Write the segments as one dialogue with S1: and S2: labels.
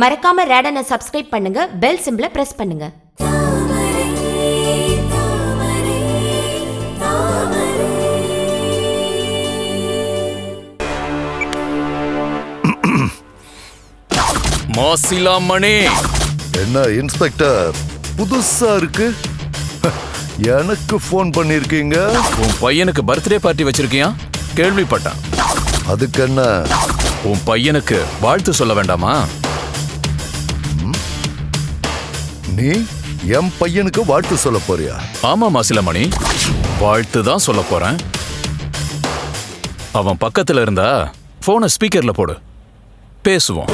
S1: மறக்காம ரேடனை சப்ஸ்கிரைப் பண்ணுங்க. பெல் சிம்பிளை பிரஸ் பண்ணுங்க.
S2: மாசிலா மணி.
S3: என்ன இன்ஸ்பெக்டர்? புதுசா இருக்கு? எனக்கு ஃபோன் பண்ணிருக்கீங்க?
S2: உன் பையனுக்கு பர்த்டே பார்ட்டி வச்சிருக்கியா கேள்விப்பட்டேன்.
S3: அதுக்கு என்ன?
S2: உன் பையனுக்கு வாழ்த்து சொல்ல வேண்டாமா?
S3: நீ என் பையனுக்கு வாழ்த்து சொல்ல போறியா?
S2: ஆமா மாசிலாமணி வாழ்த்து தான் சொல்ல போறேன். அவன் பக்கத்துல இருந்தா போனை ஸ்பீக்கர்ல போடு. பேசுவோம்.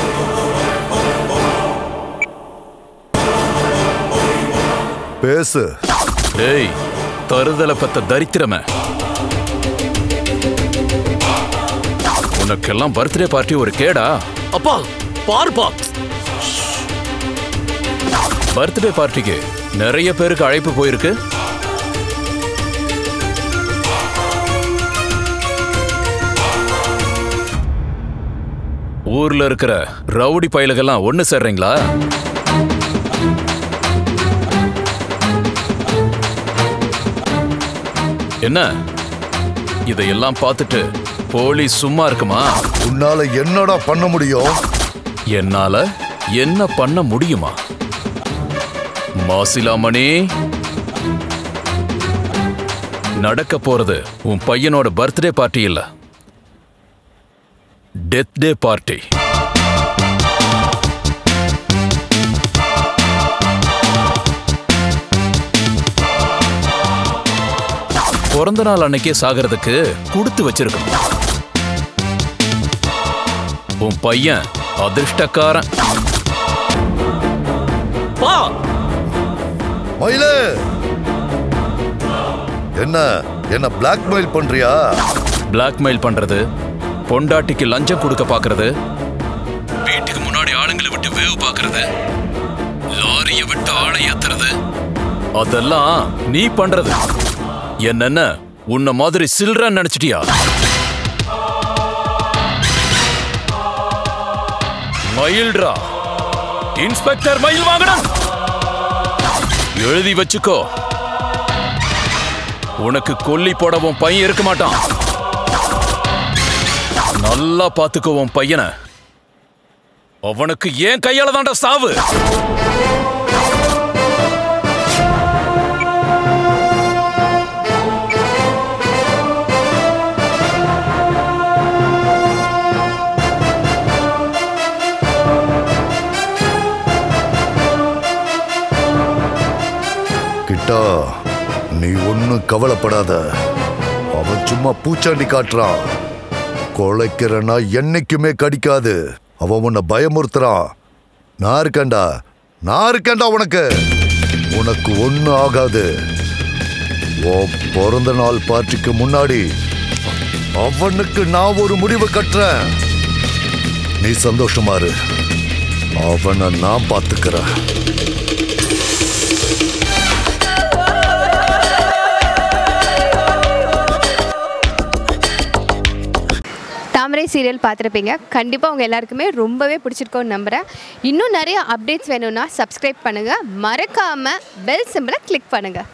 S3: பேசு.
S2: டேய் தருதலை பத்த தரித்திரமே. உனக்கெல்லாம் பர்த்டே பார்ட்டி ஒரு கேடா?
S4: அப்பா பாருப்பா
S2: பர்த்டே பார்ட்டிக்கு நிறைய பேருக்கு அழைப்பு போயிருக்கு. ஊர்ல இருக்கிற ரவுடி பயலுகெல்லாம் ஒண்ணு சேர்றீங்களா? என்ன? இதையெல்லாம் பார்த்துட்டு போலீஸ் சும்மா இருக்குமா?
S3: உன்னால என்னடா பண்ண முடியும்?
S2: என்னால என்ன பண்ண முடியுமா? மாசிலாமணி. நடக்க போறது உன் பையனோட பர்த்டே பார்ட்டி இல்ல. டெத் டே பார்ட்டி பிறந்த நாள் அன்னைக்கே சாகிறதுக்கு கொடுத்து வச்சிருக்கணும். உன் பையன் அதிர்ஷ்டக்காரன்.
S4: பா
S3: மயிலு! என்ன என்ன பிளாக்மெயில் பண்றியா?
S2: பிளாக்மெயில் பண்றது? பொண்டாட்டிக்கு லஞ்சம் கொடுக்க பாக்குறது? வீட்டுக்கு முன்னாடி ஆளுங்களை விட்டு வேவு பாக்குறது? லாரிய விட்டு ஆளை ஏத்துறது? அதெல்லாம் நீ பண்றது. என்னென்ன உன்ன மாதிரி சில்றன்னு நினைச்சிட்டியா? மயில்ரா இன்ஸ்பெக்டர் மயில் வாங்கணும் எழுதி வச்சுக்கோ. உனக்கு கொல்லி போடவும் பையன் இருக்க மாட்டான். நல்லா பாத்துக்கோ உன் பையனை. அவனுக்கு ஏன் கையால தாண்டா சாவு?
S3: விட்டா நீ ஒன்னும் கவலைப்படாத. அவன் சும்மா பூச்சாண்டி காட்டுறான். கொலைக்கிறனா என்னைக்குமே கடிக்காது. அவன் உன்னை பயமுறுத்துறான். நான் இருக்கேன்டா. நான் இருக்கேன்டா உனக்கு. உனக்கு ஒன்றும் ஆகாது. ஓ பிறந்த நாள் பார்ட்டிக்கு முன்னாடி அவனுக்கு நான் ஒரு முடிவு கட்டுறேன். நீ சந்தோஷமா இரு. அவனை நான் பார்த்துக்கிறேன்.
S5: தாமரை சீரியல் பார்த்துருப்பீங்க. கண்டிப்பாக உங்கள் எல்லாருக்குமே ரொம்பவே பிடிச்சிருக்கோன்னு நம்புகிறேன் இன்னும் நிறைய அப்டேட்ஸ் வேணும்னா சப்ஸ்கிரைப் பண்ணுங்கள் மறக்காமல் பெல் சிம்பிளை கிளிக் பண்ணுங்கள்